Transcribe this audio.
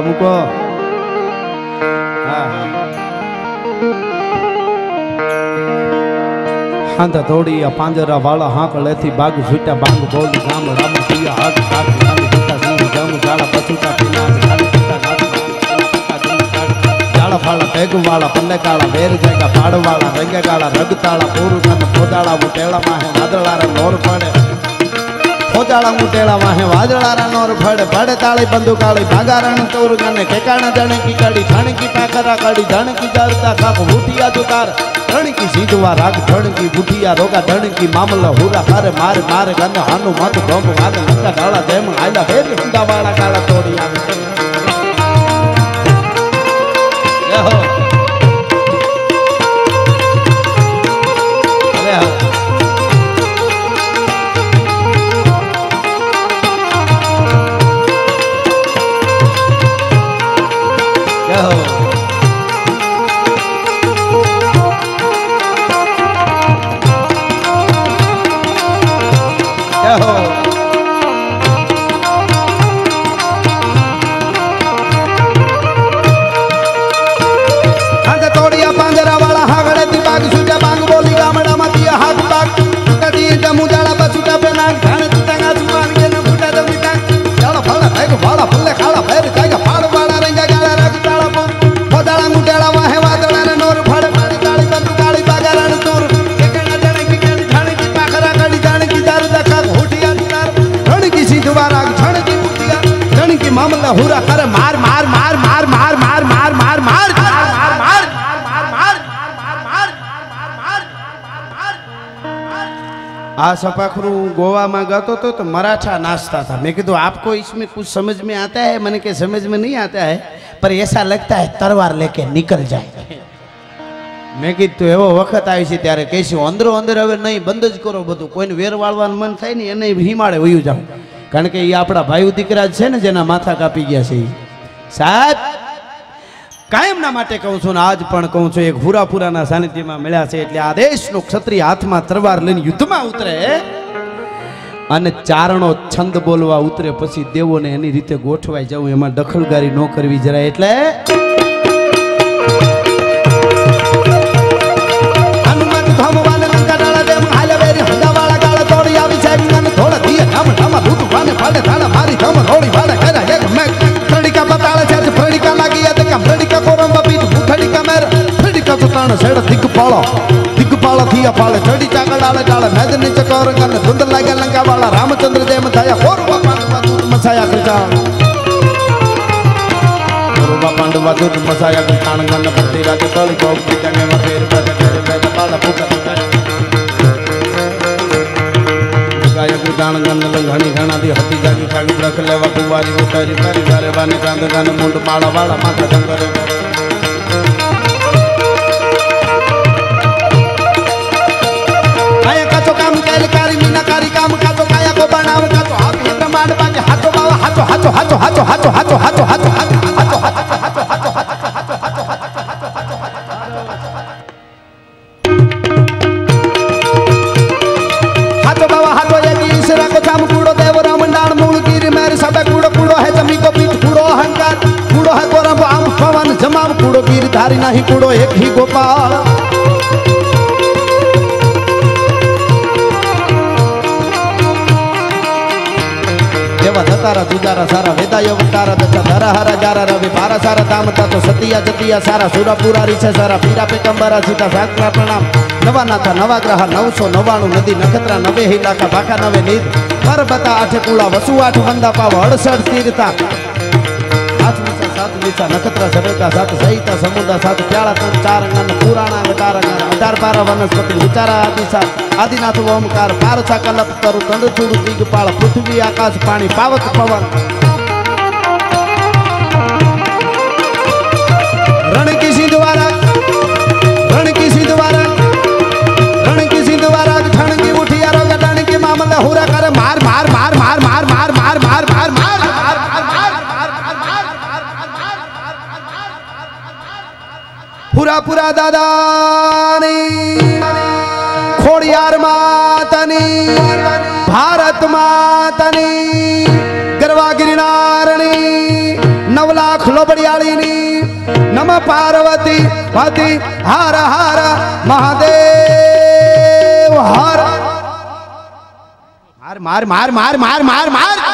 હા મૂકો હાંધા થોડી આ પાંજરા વાળા હાંક લેથી બાગ છૂટા બાંગ બોલ ગામ રામ પિયા હાથ હાથ રામ છૂટા સિંહ ગામ જાળા પછુટા પીના જાળા ફાળા પેગ વાળા પલ્લે કાળા વેર જગા પાડ વાળા રંગે કાળા રગતાળા પૂરું કન પોદાળા ઉટેળા માહે વાદળારા નોર પડે. મોજાળા મુટેળા વાહે વાદળા રાનોર ફળ ફળ તાળી બંદુકાળી, ભાગારણ ચોર ગને ઠેકાણા જણકી કાઢી, ધણકી પાકરા કાઢી, ધણકી જાળતા ખાખ ભૂટિયા દુતાર ધણકી સીધવા રાગ, ધણકી ભૂટિયા રોગા, ધણકી મામલા હુરા, હારે માર માર ગન હાનું મત, ગોમ વાત મક્કા ડાળા તેમ આયલા ફેર હુંદા વાળા કાળા તોડી આવે. जय हो हंस तोड़िया पांजरा वाला हागड़े दिमाग सुजा ઠણકી મામલા હુરા કરે માર માર માર માર માર માર માર માર માર માર માર આ सपाखरू गोवा में गातो तो तो मराठा नाचता था मैं कहा आपको इसमें कुछ समझ में आता है मैंने के समझ में नहीं आता है पर ऐसा लगता है तलवार लेके निकल जाए મેં કીધું તો એવો વખત આવી છે ત્યારે કહીશું અંદરો અંદર હવે નહીં બંધ જ કરો બધું કોઈને વેર વાળવાનું મન થાય ને એને હિમાડે વયું જાવ કારણ કે એ આપણા ભાઈ દીકરા છે ને જેના માથા કાપી ગયા છે. સાહેબ, કાયમના માટે કહું છું ને આજ પણ કહું છું, એક હુરાપુરાના સાનિધ્યમાં મળ્યા છે એટલે આ દેશનો ક્ષત્રિય હાથમાં તરવાર લઈને યુદ્ધમાં ઉતરે અને ચારણો છંદ બોલવા ઉતરે પછી દેવોને એની રીતે ગોઠવાઈ જવું એમાં દખલગારી ન કરવી જરાય એટલે ફાડે ફાડે થાળા મારી કમ રોડી વાળે કરે એક મેક ફ્રેડિકા બતાળે છે ફ્રેડિકા લાગી યાદ કે ફ્રેડિકા કોરમ બીજ મુથડિકા મેર ફ્રેડિકા સુતાણ સેડ દિગ પાળો દિગ પાળો થિયા પાળે ચડી ચાગડાળે ડાળે મેદ નીચે કોર કન ધુંદ લાગે લંકા વાળા રામચંદ્ર જેમ થયા હોર બાપા દૂત મસાયા કૃતા રૂપા પાંડવા દૂત મસાયા કૃતાણ ગણ ભક્તિ રાજ કળી ચોક પિતને મફેર પ્રત કર વેદ પાળ પુક दान गंध लंघणी घणादी हती जागी खागी रख लेवा कुवारी उतारी तारी तारे बाने कांद गान मुंड माड़ा वाड़ा माथा संगरे काया काचो काम कैल कारी मीना कारी काम काचो काया को बनाव काचो हाथ हट माड़ बाजे हाथो बावा हाथो हाथो हाथो हाथो हाथो हाथो हाथो हाथो हाथो हाथो हाथो हाथो हाथो ધારી નાહી કુડો એક હી ગોપાલ. દેવા દતારા દુજારા સારા વેદાય અવતારા દત્તા ધરા હરા જારા રવિ પારા સારા દામતા તો સતિયા જતિયા સારા સુરા પુરારી છે સારા પીરા પેકંબરા સીતા સાકરા પ્રણામ. નવા નાથા નવા ગ્રહ, નવસો નવાણું નદી, નખત્રા, નવે હિલાકા, ભાખા, નવે નીર. પરબતા આઠે કુળા વસુ આઠ વંદા પાવ, અડસઠ તીર્થા. વિસા સાત વિસા નખત્રા સરેકા સાત સહિતા સમુદ્ર સાત પ્યાળા તન ચાર અંગન પુરાણા ગટાર અંગન અઢાર બારા વનસ્પતિ વિચારા આદિસા આદિનાથ ઓમકાર, પારસા કલપ તરુ તંડચૂડ દિગપાળ, પૃથ્વી, આકાશ, પાણી, પાવક, પવન. રણ કી पूरा पूरा दादा खोड़ियार मातनी भारत मातनी गरवा गिरिनारणी नवलाख लोबड़ियाली नम पार्वती पति हर हर, महादेव, हर। मार मार मार मार मार मार।